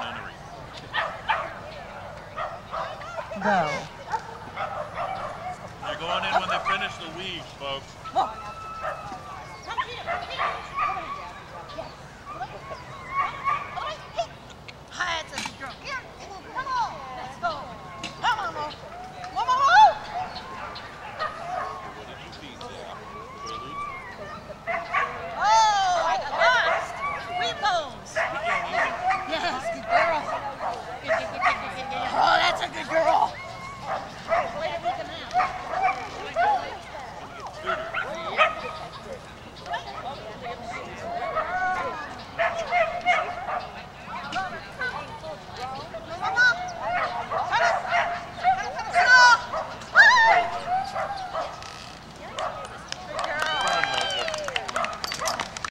Montgomery. Go. They're going in when they finish the weeds, folks.